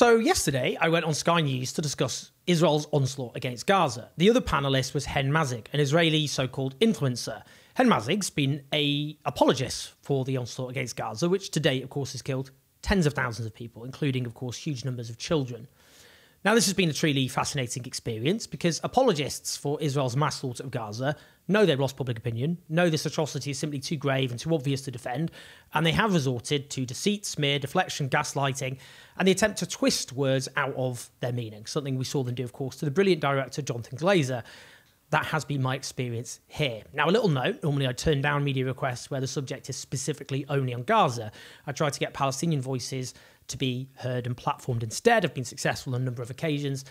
So, yesterday, I went on Sky News to discuss Israel's onslaught against Gaza. The other panelist was Hen Mazzig, an Israeli so called influencer. Hen Mazzig's been a apologist for the onslaught against Gaza, which to date, of course, has killed tens of thousands of people, including, of course, huge numbers of children. Now, this has been a truly fascinating experience because apologists for Israel's mass slaughter of Gaza know they've lost public opinion, know this atrocity is simply too grave and too obvious to defend, and they have resorted to deceit, smear, deflection, gaslighting, and the attempt to twist words out of their meaning, something we saw them do, of course, to the brilliant director Jonathan Glazer. That has been my experience here. Now, a little note normally I turn down media requests where the subject is specifically only on Gaza. I try to get Palestinian voices to be heard and platformed instead. I've been successful on a number of occasions.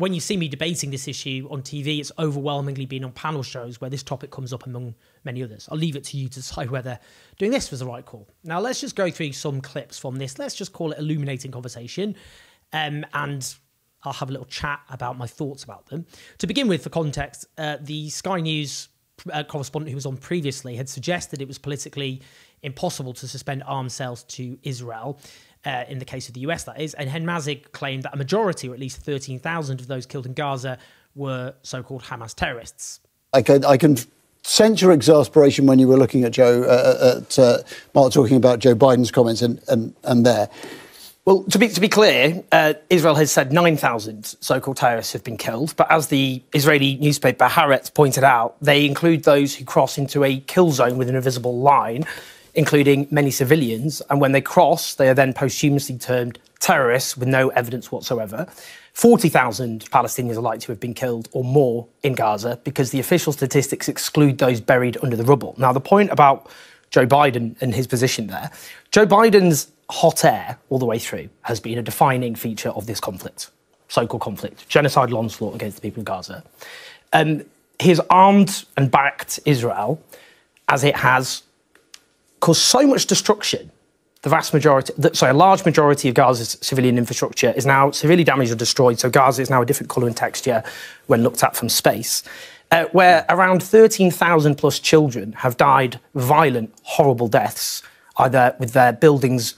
When you see me debating this issue on TV, it's overwhelmingly been on panel shows where this topic comes up among many others. I'll leave it to you to decide whether doing this was the right call. Now, let's just go through some clips from this. Let's just call it illuminating conversation. Um, and I'll have a little chat about my thoughts about them. To begin with, for context, uh, the Sky News uh, correspondent who was on previously had suggested it was politically impossible to suspend arms sales to Israel uh, in the case of the US, that is. And Hen Mazzig claimed that a majority, or at least 13,000 of those killed in Gaza, were so called Hamas terrorists. I can, I can sense your exasperation when you were looking at Joe, uh, at uh, Mark talking about Joe Biden's comments and, and, and there. Well, to be, to be clear, uh, Israel has said 9,000 so called terrorists have been killed. But as the Israeli newspaper Haaretz pointed out, they include those who cross into a kill zone with an invisible line including many civilians. And when they cross, they are then posthumously termed terrorists with no evidence whatsoever. 40,000 Palestinians are likely to have been killed or more in Gaza because the official statistics exclude those buried under the rubble. Now, the point about Joe Biden and his position there Joe Biden's hot air all the way through has been a defining feature of this conflict, so called conflict, genocidal onslaught against the people of Gaza. Um, he has armed and backed Israel as it has caused so much destruction. The vast majority, sorry, a large majority of Gaza's civilian infrastructure is now severely damaged or destroyed. So Gaza is now a different colour and texture when looked at from space. Uh, where around 13,000 plus children have died violent, horrible deaths, either with their buildings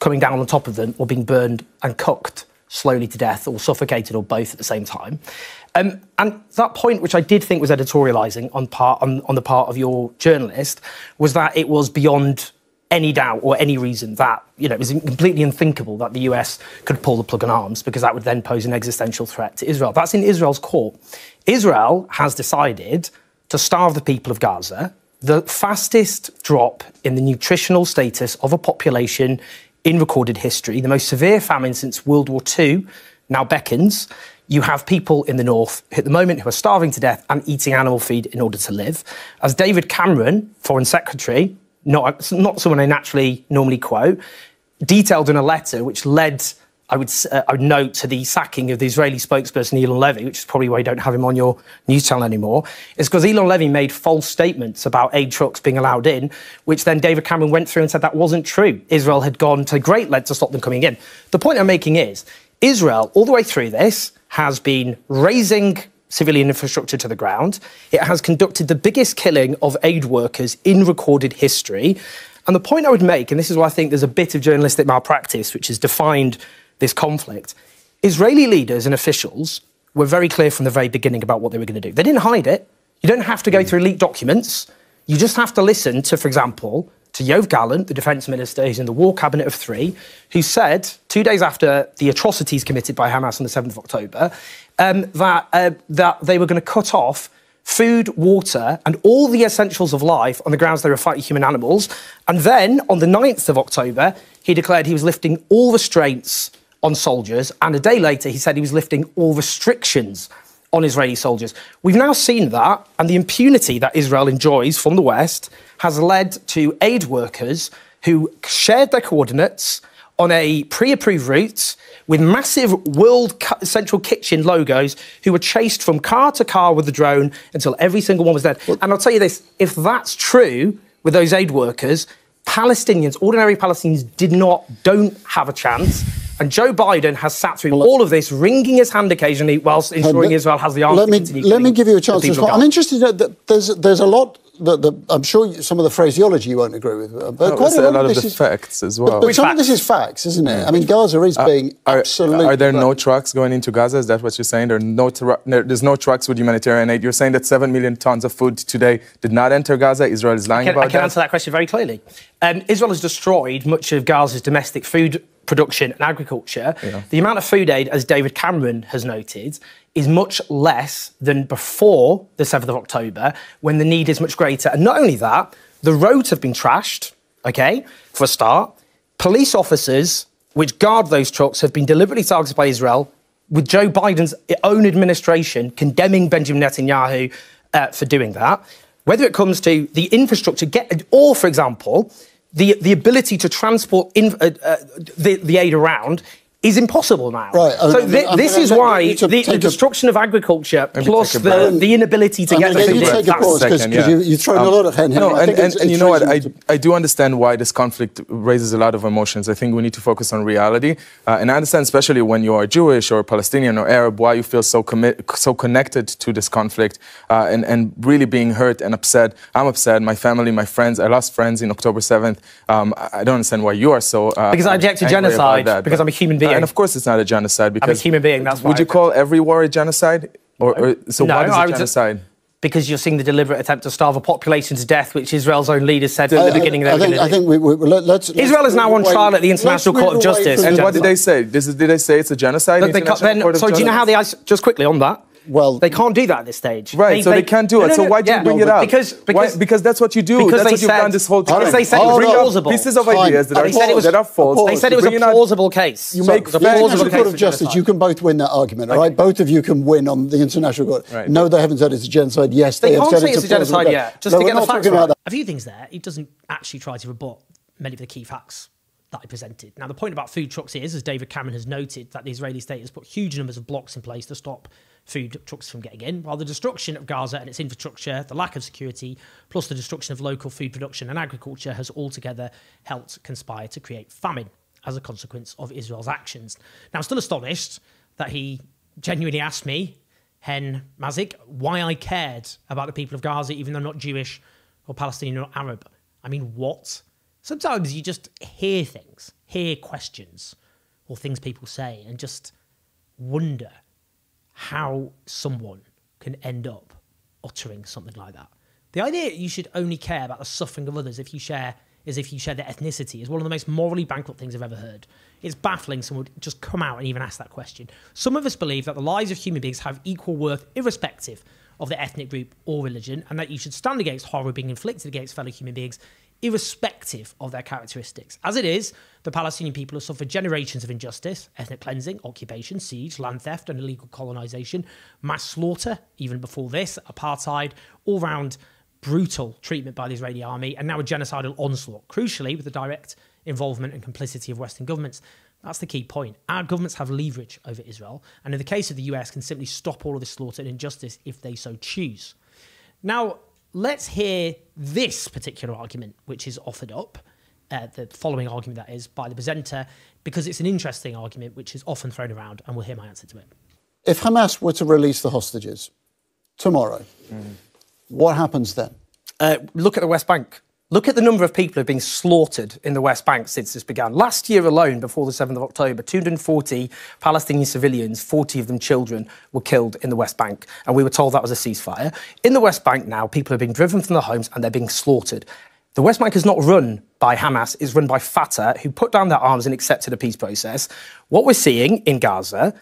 coming down on top of them or being burned and cooked slowly to death or suffocated or both at the same time. Um, and that point, which I did think was editorialising on, part, on, on the part of your journalist, was that it was beyond any doubt or any reason that you know it was completely unthinkable that the US could pull the plug on arms because that would then pose an existential threat to Israel. That's in Israel's court. Israel has decided to starve the people of Gaza, the fastest drop in the nutritional status of a population in recorded history, the most severe famine since World War II now beckons you have people in the north at the moment who are starving to death and eating animal feed in order to live. As David Cameron, Foreign Secretary, not, not someone I naturally normally quote, detailed in a letter which led, I would, uh, I would note, to the sacking of the Israeli spokesperson Eylon Levy, which is probably why you don't have him on your news channel anymore, is because Eylon Levy made false statements about aid trucks being allowed in, which then David Cameron went through and said that wasn't true. Israel had gone to great lengths to stop them coming in. The point I'm making is Israel, all the way through this, has been razing civilian infrastructure to the ground. It has conducted the biggest killing of aid workers in recorded history. And the point I would make, and this is why I think there's a bit of journalistic malpractice which is defined this conflict, Israeli leaders and officials were very clear from the very beginning about what they were going to do. They didn't hide it. You don't have to go through leaked documents. You just have to listen to, for example, to Yoav Gallant, the defence minister who's in the war cabinet of three, who said two days after the atrocities committed by Hamas on the 7th of October um, that, uh, that they were going to cut off food, water, and all the essentials of life on the grounds they were fighting human animals. And then on the 9th of October, he declared he was lifting all restraints on soldiers. And a day later, he said he was lifting all restrictions on Israeli soldiers. We've now seen that, and the impunity that Israel enjoys from the West has led to aid workers who shared their coordinates on a pre approved route with massive World Central Kitchen logos who were chased from car to car with the drone until every single one was dead. Well, and I'll tell you this if that's true with those aid workers, Palestinians, ordinary Palestinians, did not, don't have a chance. And Joe Biden has sat through all of this, wringing his hand occasionally whilst ensuring Israel has the arms let me, Let me give you a chance to respond. I'm interested that there's, there's a lot the, the, I'm sure some of the phraseology you won't agree with, uh, but No, quite a lot, lot of this the is, facts as well. But, but some of this is facts, isn't it? I mean, Gaza is being Are, absolutely. are there no trucks going into Gaza? Is that what you're saying? There are no tru- there- there's no trucks with humanitarian aid. You're saying that seven million tons of food today did not enter Gaza. Israel is lying I can, about I can that. answer that question very clearly. Um, Israel has destroyed much of Gaza's domestic food production and agriculture. The amount of food aid, as David Cameron has noted, is much less than before the 7th of October, when the need is much greater. And not only that, the roads have been trashed, okay, for a start. Police officers, which guard those trucks, have been deliberately targeted by Israel, with Joe Biden's own administration condemning Benjamin Netanyahu uh, for doing that. Whether it comes to the infrastructure, get, or for example, the, the ability to transport in, uh, uh, the, the aid around is impossible now. Right, I So mean, thi- this is why the, the take a- destruction of agriculture plus the, the inability to I'm get gonna the you food to in, take a that's- pause because Second, you, yeah. you've thrown Um, a lot of hen. No, and, and, it's, and it's you know what? I, I do understand why this conflict raises a lot of emotions. I think we need to focus on reality. Uh, and I understand, especially when you are Jewish or Palestinian or Arab, why you feel so commit, so connected to this conflict uh, and, and really being hurt and upset. I'm upset. My family, my friends, I lost friends in October 7th. Um, I I don't understand why you are so. Uh, Because I object to genocide, that, because but- I'm a human being. And of course, it's not a genocide because human being, that's why Would you call every war a genocide? Or, or so No, what is I a would just- genocide? because you're seeing the deliberate attempt to starve a population to death, which Israel's own leaders said from I- the beginning they I, were think, I think we, we, let, let's, let's Israel is now on away- trial at the International Court of Justice. And what did they say? This did they say it's a genocide? But The they can't, then, Court sorry, do you know how they Justice? just quickly on that? Well- they can't do that at this stage. Right, so they, can't do it. No, no, so why do you bring No, it up? Because because Why- because that's what you do. Because that's they what you've said, done this whole because time. they said it was plausible. Pieces of Fine. ideas that They are, said it was- that are false. They said it was a bring it out- plausible case. You make it was a facts. plausible International case Court of for Justice, you can both win that argument, all right? Both of you can win on the International Court. Right. No, they haven't said it's a genocide. Yes, they, They have can't said it's, it's a genocide case. yet, just to get the not facts about right. that. A few things there. He doesn't actually try to rebut many of the key facts that he presented. Now, the point about food trucks is, as David Cameron has noted, that the Israeli state has put huge numbers of blocks in place to stop food trucks from getting in, while the destruction of Gaza and its infrastructure, the lack of security, plus the destruction of local food production and agriculture has altogether helped conspire to create famine as a consequence of Israel's actions. Now, I'm still astonished that he genuinely asked me, Hen Mazzig, why I cared about the people of Gaza, even though I'm not Jewish or Palestinian or Arab. I mean, what? Sometimes you just hear things, hear questions or things people say, and just wonder how someone can end up uttering something like that. The idea that you should only care about the suffering of others if you share is if you share their ethnicity is one of the most morally bankrupt things I've ever heard. It's baffling someone would just come out and even ask that question. Some of us believe that the lives of human beings have equal worth irrespective of their ethnic group or religion, and that you should stand against horror being inflicted against fellow human beings irrespective of their characteristics. As it is, the Palestinian people have suffered generations of injustice, ethnic cleansing, occupation, siege, land theft, and illegal colonization, mass slaughter, even before this, apartheid, all round brutal treatment by the Israeli army, and now a genocidal onslaught, crucially with the direct involvement and complicity of Western governments. That's the key point. Our governments have leverage over Israel, and in the case of the US, can simply stop all of this slaughter and injustice if they so choose. Now, let's hear this particular argument, which is offered up, uh, the following argument that is, by the presenter, because it's an interesting argument which is often thrown around, and we'll hear my answer to it. If Hamas were to release the hostages tomorrow, what happens then? Uh, look at the West Bank. Look at the number of people who have been slaughtered in the West Bank since this began. Last year alone, before the 7th of October, 240 Palestinian civilians, 40 of them children, were killed in the West Bank. And we were told that was a ceasefire. In the West Bank now, people are being driven from their homes and they're being slaughtered. The West Bank is not run by Hamas, it's run by Fatah, who put down their arms and accepted a peace process. What we're seeing in Gaza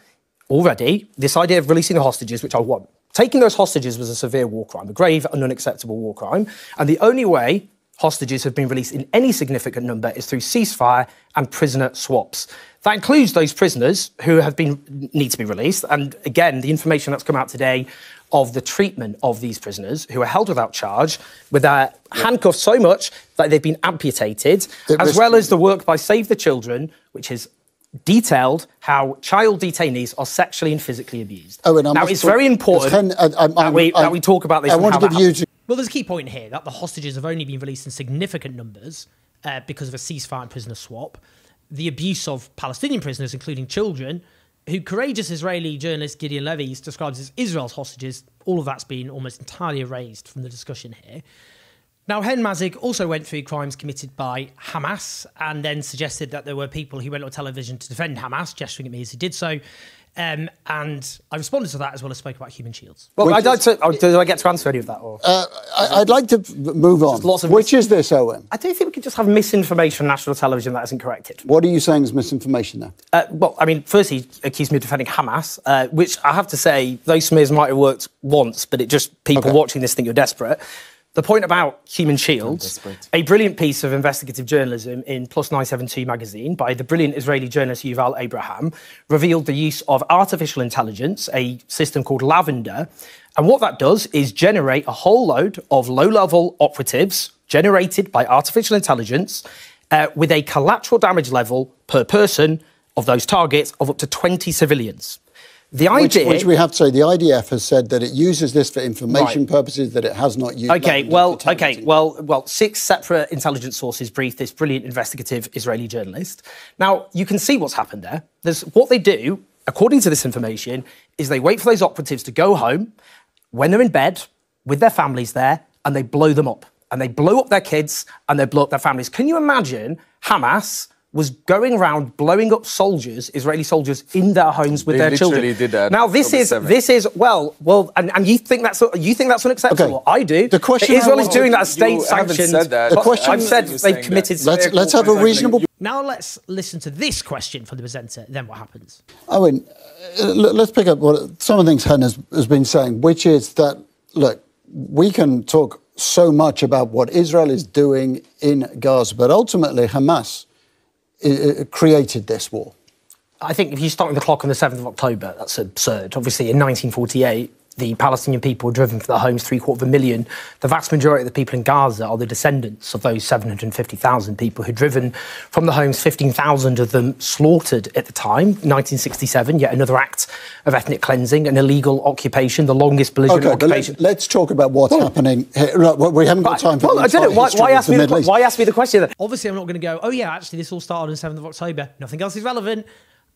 already, this idea of releasing the hostages, which I want. Taking those hostages was a severe war crime, a grave and unacceptable war crime. And the only way hostages have been released in any significant number is through ceasefire and prisoner swaps. That includes those prisoners who have been need to be released. And again, the information that's come out today of the treatment of these prisoners who are held without charge, with their handcuffed so much that they've been amputated, It as well as the work by Save the Children, which is detailed how child detainees are sexually and physically abused. Owen, I now, it's talk- very important Ken, I- I'm- that, we, um, that we talk about this. I want to give you happens. Well, there's a key point here that the hostages have only been released in significant numbers uh, because of a ceasefire and prisoner swap. The abuse of Palestinian prisoners, including children, who courageous Israeli journalist Gideon Levy describes as Israel's hostages, all of that's been almost entirely erased from the discussion here. Now, Hen Mazzig also went through crimes committed by Hamas and then suggested that there were people who went on television to defend Hamas, gesturing at me as he did so. Um, and I responded to that as well as spoke about human shields. Well, I'd like to. Oh, do I get to answer any of that? Or? Uh, I, I'd like to move on. lots of Which is this, Owen? I don't think we could just have misinformation on national television that isn't corrected. What are you saying is misinformation there? Uh, well, I mean, firstly, he accused me of defending Hamas, uh, which I have to say, those smears might have worked once, but it just people Okay. watching this think you're desperate. The point about human shields—a brilliant piece of investigative journalism in Plus 972 magazine by the brilliant Israeli journalist Yuval Abraham revealed the use of artificial intelligence, a system called Lavender. And what that does is generate a whole load of low level operatives generated by artificial intelligence uh, with a collateral damage level per person of those targets of up to 20 civilians. The Which, idea. which we have to say, the IDF has said that it uses this for information Right. purposes, that it has not used. Okay, well, okay, well, well, six separate intelligence sources briefed this brilliant investigative Israeli journalist. Now, you can see what's happened there. There's what they do, according to this information, is they wait for those operatives to go home when they're in bed with their families there, and they blow them up, and they blow up their kids, and they blow up their families. Can you imagine Hamas? Was going around blowing up soldiers, Israeli soldiers, in their homes with They their literally children. did that Now this is this is well, well, and, and you think that's you think that's unacceptable? Okay. I do. The question But Israel is doing that You state sanctioned. said that. The question- I've said they've committed. that. let's let's have a reasonable. Now let's listen to this question from the presenter, then what happens? Owen, uh, let's pick up what some of the things Hen has, has been saying, which is that look, we can talk so much about what Israel is doing in Gaza, but ultimately Hamas i- i- Uh, created this war. I think if you start with the clock on the 7th of October, that's absurd. Obviously, in 1948, the Palestinian people were driven from their homes, three quarter of a million. The vast majority of the people in Gaza are the descendants of those 750,000 people who'd driven from the homes, 15,000 of them slaughtered at the time, 1967, yet another act of ethnic cleansing, an illegal occupation, the longest belligerent Okay, but let's, occupation. let's talk about what's happening here. Look, we haven't got time for well, the I don't know. Why, why, ask me the, East. why ask me the question then? Obviously, I'm not going to go, oh, yeah, actually, this all started on 7th of October. Nothing else is relevant.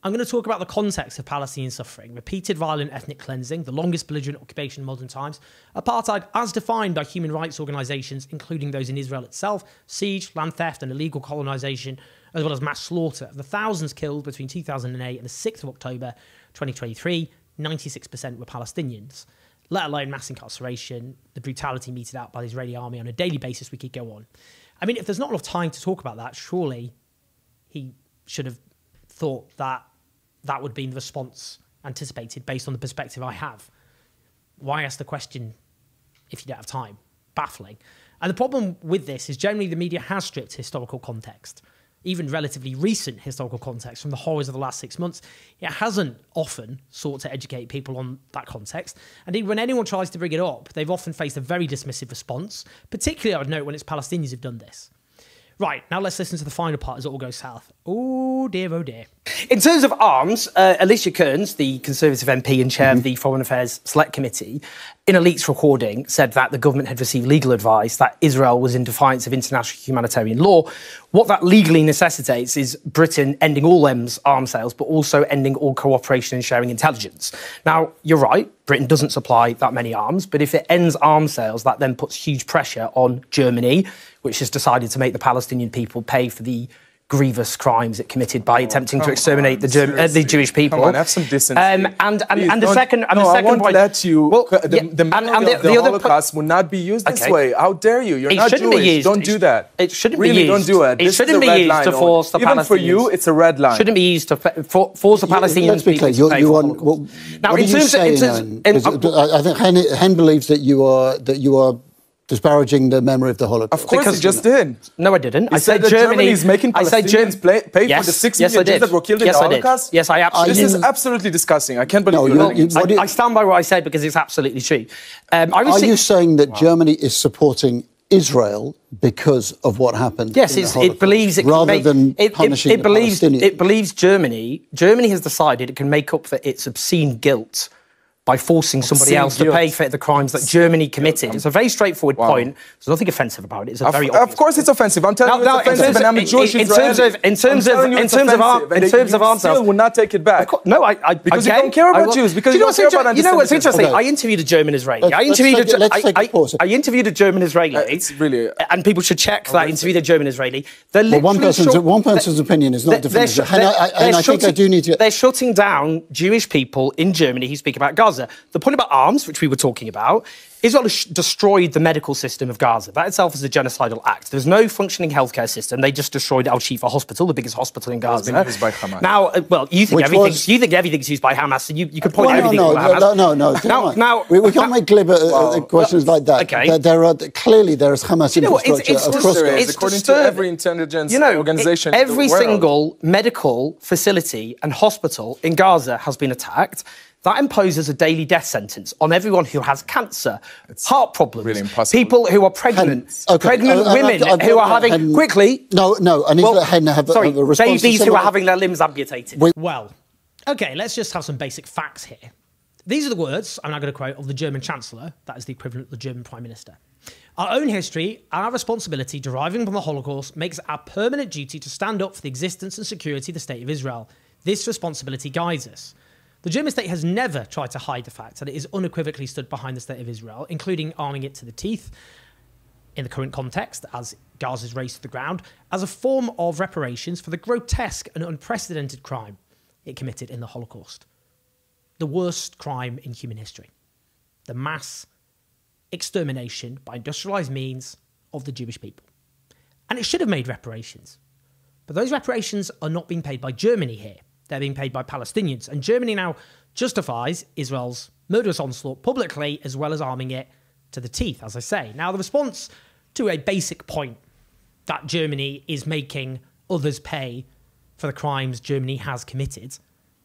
I'm going to talk about the context of Palestinian suffering, repeated violent ethnic cleansing, the longest belligerent occupation in modern times, apartheid as defined by human rights organizations, including those in Israel itself, siege, land theft, and illegal colonization, as well as mass slaughter of the thousands killed between 2008 and the 6th of October 2023. 96% were Palestinians let alone mass incarceration, the brutality meted out by the Israeli army on a daily basis, we could go on. I mean, if there's not enough time to talk about that, surely he should have thought that that would be the response anticipated based on the perspective I have. Why ask the question if you don't have time? Baffling. And the problem with this is generally the media has stripped historical context, even relatively recent historical context from the horrors of the last six months. It hasn't often sought to educate people on that context. Indeed, when anyone tries to bring it up, they've often faced a very dismissive response, particularly, I would note, when it's Palestinians who've done this. Right, now let's listen to the final part as it all goes south. Oh dear, oh dear. In terms of arms, uh, Alicia Kearns, the Conservative MP and chair of the Foreign Affairs Select Committee, in a leaked recording said that the government had received legal advice that Israel was in defiance of international humanitarian law. What that legally necessitates is Britain ending all EMS arms sales, but also ending all cooperation and sharing intelligence. Now, you're right, Britain doesn't supply that many arms, but if it ends arms sales, that then puts huge pressure on Germany, which has decided to make the Palestinian people pay for the grievous crimes it committed by attempting to exterminate on, the, Germ- uh, the. Jewish people. Come on, have some decency. Um, and and, Please and the second and no, the I second won't point. let you. Well, the, yeah, the memory and, and of the, other po- Holocaust will not be used this Okay. way. How dare you? You're It not shouldn't Jewish. be used. Don't do that. it shouldn't be really, used. don't do it. It This shouldn't be used line, to force the Even for you, it's a red line. shouldn't be used to for, force the Palestinians Let's be clear. You're, you're Holocaust. Well, Now, what in are you terms of- saying? terms- Owen? in- 'Cause I, I think Hen, Hen believes that you are that you are disparaging the memory of the Holocaust. Of course, Because- he just did. No, I didn't. He I said said Germany Germany is making I said Ger- Palestinians play, pay yes, for the six yes, million Jews that were killed yes, in the I did. Holocaust. Yes, I absolutely. This is absolutely disgusting. I can't believe No, you. you- allowed you- it. what do I, I stand by what I said because it's absolutely true. Um, I Are received- you saying that Germany is supporting Israel because of what happened? Yes, in the it believes it can rather make, than it, it, punishing it the believes Palestinians. it believes Germany. Germany has decided it can make up for its obscene guilt by forcing somebody seeing else to pay for the crimes that Germany committed. It's a very straightforward point. There's nothing offensive about it. It's a Of, very of obvious course, it's offensive. I'm telling Now- you, now, it's in offensive, terms and I'm a Jewish in- in terms of- in terms I'm of- in terms of our- offensive, in terms of our- still will not take it back. Of No, I, I Because you don't care about Jews, because Do you know don't care what's about inter- You know what's interesting? Okay. I interviewed a German Israeli. Let's- I interviewed take a, it- let's take a I- pause. Interviewed a German Israeli. Uh, it's really- and people should check that. I interviewed a German Israeli. They're Well, one literally person's one person's opinion is not they're- they're definitive. And I, they're- I, and they're I think I do need to. They're shutting down Jewish people in Germany who speak about Gaza. The point about arms, which we were talking about, Israel has destroyed the medical system of Gaza. That itself is a genocidal act. There's no functioning healthcare system. They just destroyed Al Shifa Hospital, the biggest hospital in Gaza. been used by Hamas. Now, uh, well, you think Which everything's was- you think everything's used by Hamas, so you, you could point Well, no, everything no, to Hamas. no, no, no. Now, now, we, we can't now- make glib uh, uh, questions like that. okay. There, there are clearly there is Hamas You know what? It's, infrastructure it's, across dis- There Gaza. it's according to every intelligence you know, organization it- in the every world. single medical facility and hospital in Gaza has been attacked. That imposes a daily death sentence on everyone who has cancer, heart problems, really impossible. people who are pregnant, Okay, pregnant I- I- women I've- I've who are having Hen- quickly. No, no, I need to let Hen have, a- sorry, have a response. to babies who are having their limbs amputated. Wait. Well, okay, let's just have some basic facts here. These are the words, I'm now going to quote, of the German Chancellor, that is the equivalent of the German Prime Minister. Our own history, our responsibility deriving from the Holocaust, makes it our permanent duty to stand up for the existence and security of the State of Israel. This responsibility guides us. The German state has never tried to hide the fact that it is unequivocally stood behind the State of Israel, including arming it to the teeth in the current context, as Gaza's race to the ground, as a form of reparations for the grotesque and unprecedented crime it committed in the Holocaust. The worst crime in human history. The mass extermination by industrialized means of the Jewish people. And it should have made reparations. But those reparations are not being paid by Germany here. They're being paid by Palestinians. And Germany now justifies Israel's murderous onslaught publicly, as well as arming it to the teeth, as I say. Now, the response to a basic point that Germany is making others pay for the crimes Germany has committed,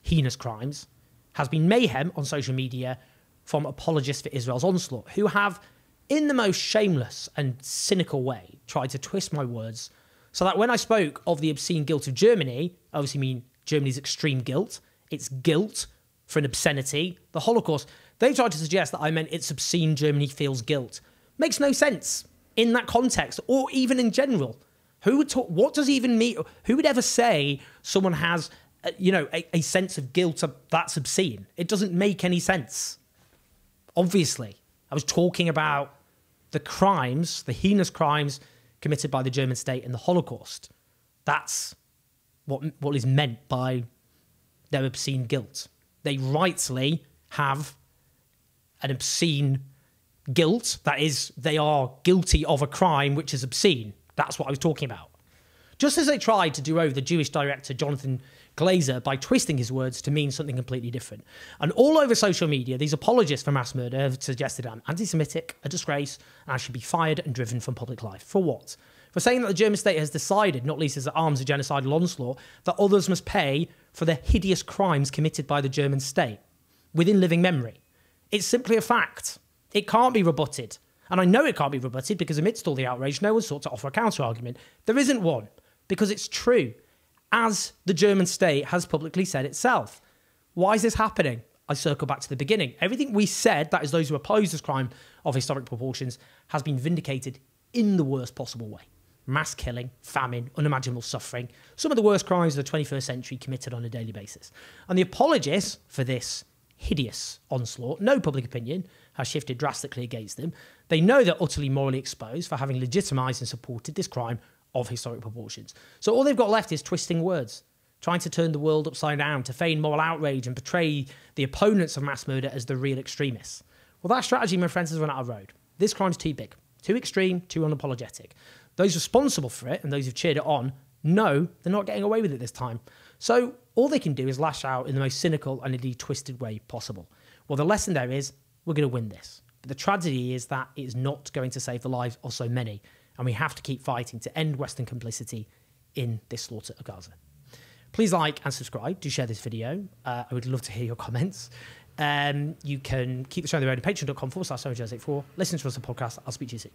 heinous crimes, has been mayhem on social media from apologists for Israel's onslaught, who have, in the most shameless and cynical way, tried to twist my words so that when I spoke of the obscene guilt of Germany, I obviously mean Germany's extreme guilt, its guilt for an obscenity, the Holocaust, they tried to suggest that I meant it's obscene Germany feels guilt. Makes no sense in that context or even in general. Who would talk? What does even mean? Who would ever say someone has, uh, you know, a, a sense of guilt that's obscene? It doesn't make any sense. Obviously, I was talking about the crimes, the heinous crimes committed by the German state in the Holocaust. That's what what is meant by their obscene guilt. They rightly have an obscene guilt. That is, they are guilty of a crime which is obscene. That's what I was talking about. Just as they tried to do over the Jewish director Jonathan Glazer by twisting his words to mean something completely different. And all over social media, these apologists for mass murder have suggested I'm anti Semitic, a disgrace, and I should be fired and driven from public life. For what? For saying that the German state has decided, not least as it arms a genocidal onslaught, that others must pay for the hideous crimes committed by the German state within living memory. It's simply a fact. It can't be rebutted. And I know it can't be rebutted because amidst all the outrage, no one sought to offer a counter argument. There isn't one because it's true, as the German state has publicly said itself. Why is this happening? I circle back to the beginning. Everything we said, that is, those who oppose this crime of historic proportions, has been vindicated in the worst possible way. Mass killing, famine, unimaginable suffering, some of the worst crimes of the 21st century committed on a daily basis. And the apologists for this hideous onslaught, no public opinion has shifted drastically against them. They know they're utterly morally exposed for having legitimised and supported this crime of historic proportions. So all they've got left is twisting words, trying to turn the world upside down, to feign moral outrage and portray the opponents of mass murder as the real extremists. Well, that strategy, my friends, has run out of road. This crime's too big, too extreme, too unapologetic. Those responsible for it and those who've cheered it on know they're not getting away with it this time. So all they can do is lash out in the most cynical and indeed twisted way possible. Well, the lesson there is we're going to win this. But the tragedy is that it is not going to save the lives of so many. And we have to keep fighting to end Western complicity in this slaughter of Gaza. Please like and subscribe. Do share this video. Uh, I would love to hear your comments. Um, you can keep the show on the road at patreon.com forward slash 4 Listen to us on podcast. I'll speak to you soon.